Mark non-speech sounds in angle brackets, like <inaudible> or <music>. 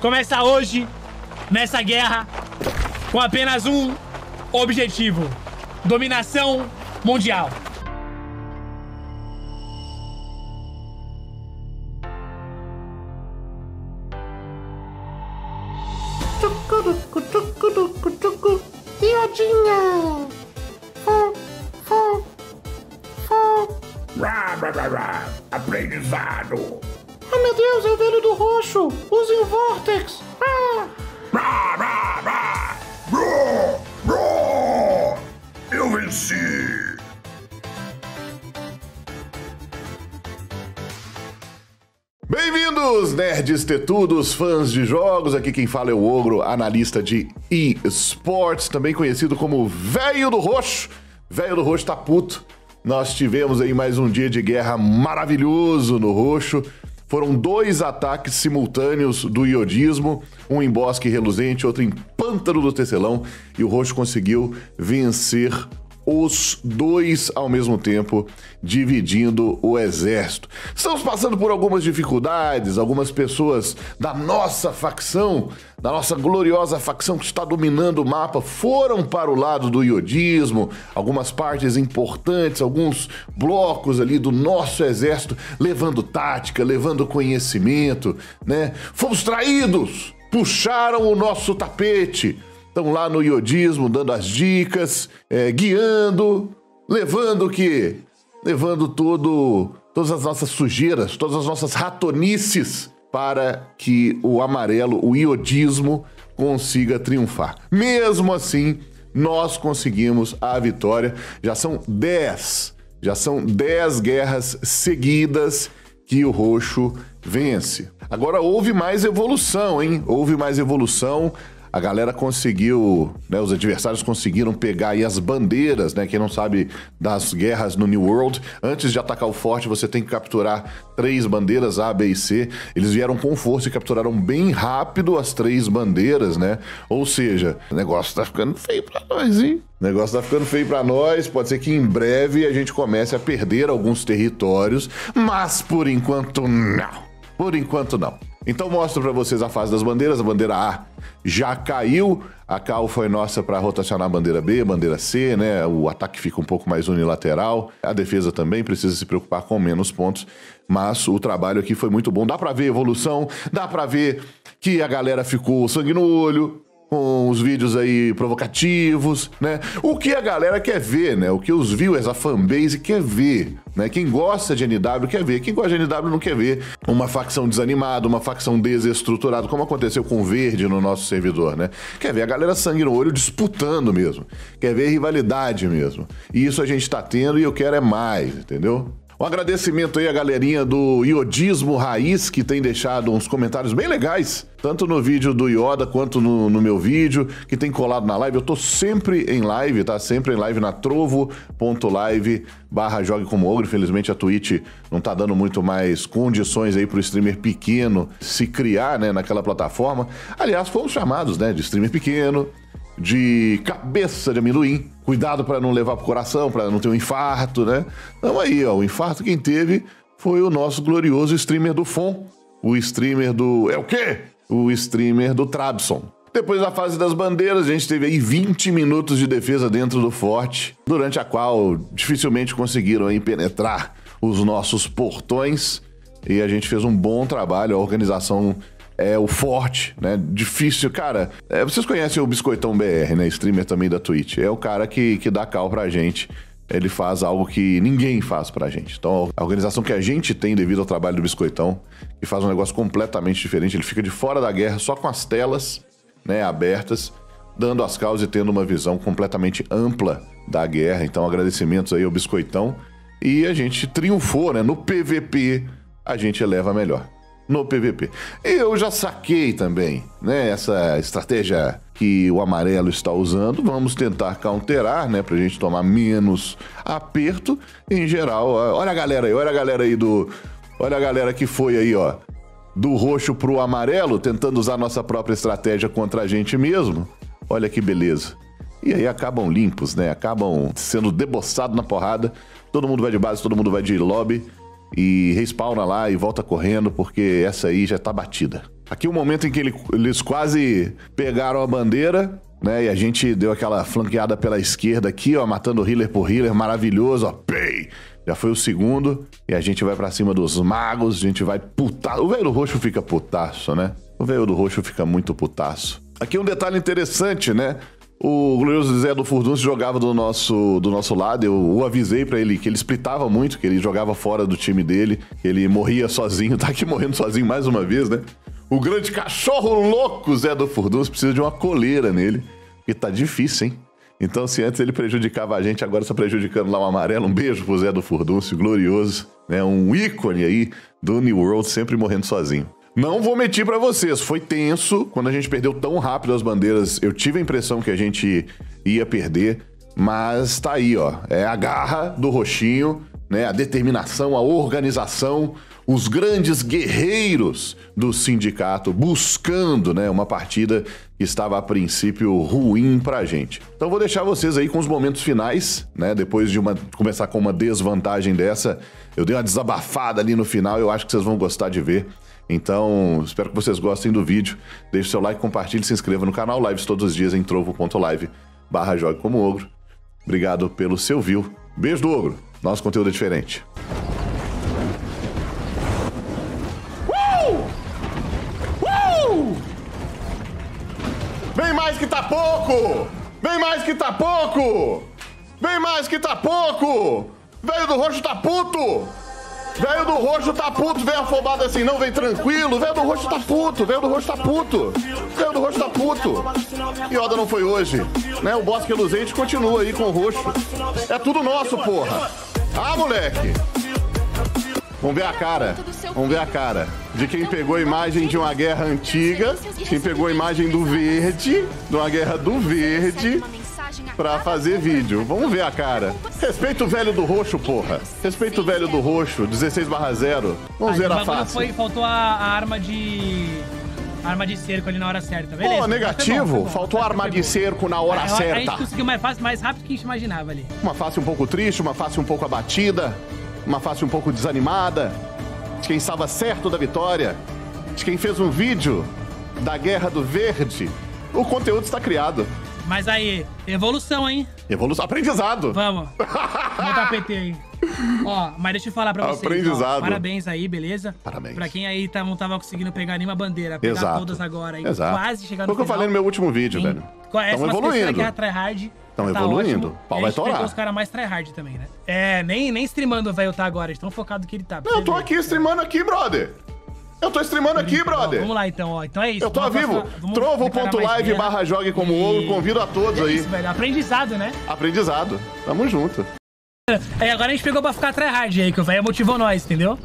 Começa hoje, nessa guerra, com apenas um objetivo: dominação mundial. Tucurucu, tucurucu, tucu. Piadinha. Rá, rá, rá, rá. Aprendizado. Oh meu Deus, é o velho do roxo. Use o Vortex. Ah. Rá, rá, rá. Bró, bró. Eu venci. Bem-vindos, nerds tetudos, fãs de jogos. Aqui quem fala é o Ogro, analista de eSports, também conhecido como Velho do Roxo. Velho do Roxo tá puto. Nós tivemos aí mais um dia de guerra maravilhoso no Roxo. Foram dois ataques simultâneos do iodismo, um em Bosque Reluzente, outro em Pântano do Tecelão, e o Roxo conseguiu vencer os dois ao mesmo tempo, dividindo o exército. Estamos passando por algumas dificuldades, algumas pessoas da nossa facção, da nossa gloriosa facção que está dominando o mapa, foram para o lado do iodismo, algumas partes importantes, alguns blocos ali do nosso exército, levando tática, levando conhecimento, né? Fomos traídos! Puxaram o nosso tapete estão lá no iodismo dando as dicas, é, guiando, levando que? Levando todo, todas as nossas sujeiras, todas as nossas ratonices para que o amarelo, o iodismo, consiga triunfar. Mesmo assim, nós conseguimos a vitória. Já são 10, já são 10 guerras seguidas que o roxo vence. Agora houve mais evolução, hein? Houve mais evolução a galera conseguiu, né, os adversários conseguiram pegar aí as bandeiras, né? Quem não sabe das guerras no New World, antes de atacar o forte, você tem que capturar três bandeiras A, B e C. Eles vieram com força e capturaram bem rápido as três bandeiras, né? Ou seja, o negócio tá ficando feio pra nós, hein? O negócio tá ficando feio para nós. Pode ser que em breve a gente comece a perder alguns territórios, mas por enquanto não. Por enquanto não. Então mostro para vocês a fase das bandeiras. A bandeira A já caiu. A cal foi nossa para rotacionar a bandeira B, a bandeira C, né? O ataque fica um pouco mais unilateral. A defesa também precisa se preocupar com menos pontos, mas o trabalho aqui foi muito bom. Dá para ver evolução, dá para ver que a galera ficou sangue no olho, com os vídeos aí provocativos, né? O que a galera quer ver, né? O que os viewers, a fanbase quer ver, né? Quem gosta de NW quer ver, quem gosta de NW não quer ver uma facção desanimada, uma facção desestruturada, como aconteceu com o Verde no nosso servidor, né? Quer ver a galera sangue no olho disputando mesmo, quer ver rivalidade mesmo. E isso a gente tá tendo e eu quero é mais, entendeu? Um agradecimento aí à galerinha do Iodismo Raiz, que tem deixado uns comentários bem legais, tanto no vídeo do Yoda quanto no, no, meu vídeo, que tem colado na live. Eu tô sempre em live, tá? Sempre em live na trovo.live barra Jogue Como Ogro. Infelizmente a Twitch não tá dando muito mais condições aí pro streamer pequeno se criar, né, naquela plataforma. Aliás, fomos chamados, né, de streamer pequeno, de cabeça de amendoim. Cuidado para não levar pro coração, para não ter um infarto, né? Então aí, ó, o infarto quem teve foi o nosso glorioso streamer do FON, o streamer do é o quê? O streamer do Trabson. Depois da fase das bandeiras, a gente teve aí 20 minutos de defesa dentro do forte, durante a qual dificilmente conseguiram aí penetrar os nossos portões. E a gente fez um bom trabalho, a organização é o forte, né? Difícil. Cara, é, vocês conhecem o Biscoitão BR, né? Streamer também da Twitch. É o cara que, que dá cal pra gente. Ele faz algo que ninguém faz pra gente. Então, a organização que a gente tem devido ao trabalho do Biscoitão, que faz um negócio completamente diferente, ele fica de fora da guerra só com as telas, né, abertas, dando as causas e tendo uma visão completamente ampla da guerra. Então, agradecimentos aí ao Biscoitão. E a gente triunfou, né? No PVP, a gente eleva melhor no PVP. Eu já saquei também, né, essa estratégia que o amarelo está usando. Vamos tentar counterar, né, pra gente tomar menos aperto. Em geral, olha a galera aí, olha a galera aí do Olha a galera que foi aí, ó, do roxo pro amarelo, tentando usar nossa própria estratégia contra a gente mesmo. Olha que beleza. E aí acabam limpos, né? Acabam sendo deboçados na porrada. Todo mundo vai de base, todo mundo vai de lobby e respawna lá e volta correndo, porque essa aí já tá batida. Aqui o momento em que ele- eles quase pegaram a bandeira, né? E a gente deu aquela flanqueada pela esquerda aqui, ó, matando o healer por healer, maravilhoso, ó. Pei! Já foi o segundo, e a gente vai pra cima dos magos, a gente vai putar. O velho do roxo fica putaço, né? O velho do roxo fica muito putaço. Aqui um detalhe interessante, né? O glorioso Zé do Furdunço jogava do nosso, do nosso lado. Eu avisei pra ele que ele splitava muito, que ele jogava fora do time dele, que ele morria sozinho. <laughs> Tá aqui morrendo sozinho mais uma vez, né? O grande cachorro louco Zé do Furdunço precisa de uma coleira nele, que tá difícil, hein? Então, se antes ele prejudicava a gente, agora está prejudicando lá o amarelo. Um beijo pro Zé do Furdúncio, glorioso, né? Um ícone aí do New World, sempre morrendo sozinho. Não vou mentir pra vocês, foi tenso quando a gente perdeu tão rápido as bandeiras. Eu tive a impressão que a gente ia perder, mas tá aí, ó. É a garra do roxinho, né? A determinação, a organização, os grandes guerreiros do sindicato buscando, né, uma partida que estava a princípio ruim pra gente. Então vou deixar vocês aí com os momentos finais, né? Depois de uma começar com uma desvantagem dessa, eu dei uma desabafada ali no final, eu acho que vocês vão gostar de ver. Então, espero que vocês gostem do vídeo. Deixe seu like, compartilhe, se inscreva no canal. Lives todos os dias em trovo.live barra jogue como ogro. Obrigado pelo seu view. Beijo do ogro. Nosso conteúdo é diferente. Vem mais que tá pouco! Vem mais que tá pouco! Vem mais que tá pouco! Velho do roxo tá puto! Velho do roxo tá puto, vem afobado assim, não, vem tranquilo. Velho do roxo tá puto, velho do roxo tá puto. Velho do roxo tá puto. Yoda não foi hoje, né? O Bosque Reluzente continua aí com o roxo. É tudo nosso, porra. Ah, moleque! Vamos ver a cara. Vamos ver a cara. De quem pegou a imagem de uma guerra antiga, quem pegou a imagem do verde, de uma guerra do verde, pra fazer vídeo. Vamos ver a cara. Respeita o velho do roxo, porra. Respeita o velho do roxo, 16 barra 0. Vamos Aí, ver a face. Foi, faltou a, a arma de. arma de cerco ali na hora certa, beleza? Pô, Foi bom, negativo. foi bom. Faltou arma de cerco na hora É, A gente certa. conseguiu mais fácil, mais rápido que a gente imaginava ali. Uma face um pouco triste, uma face um pouco abatida, uma face um pouco desanimada. De quem estava certo da vitória. De quem fez um vídeo da Guerra do Verde. O conteúdo está criado. Mas aí, evolução, hein? Evolução. Aprendizado. Vamos. <laughs> Botar PT aí. Ó, mas deixa eu falar pra vocês. ó, Aprendizado. parabéns aí, beleza? Parabéns. Pra quem aí tá, não tava conseguindo pegar nenhuma bandeira, pegar Exato. todas agora aí. Exato. Quase chegar Foi no o que eu falei no meu último vídeo, Sim. velho. Conhece Estão umas pessoas evoluindo. que é tryhard. Tão tá evoluindo. ótimo. Pau vai torar. os caras mais tryhard também, né? É, nem, nem streamando o velho tá agora, de tão focado que ele tá. Não, eu tô aqui streamando aqui, brother. Eu tô streamando aqui, Ó, brother. vamos lá então, ó. Então é isso. Eu tô ao vivo. Trovo.live barra jogue como E- ouro. Convido a todos É aí. isso, velho. Aprendizado, né? Aprendizado. Tamo junto. É, agora a gente pegou pra ficar tryhard aí, que o velho motivou nós, entendeu?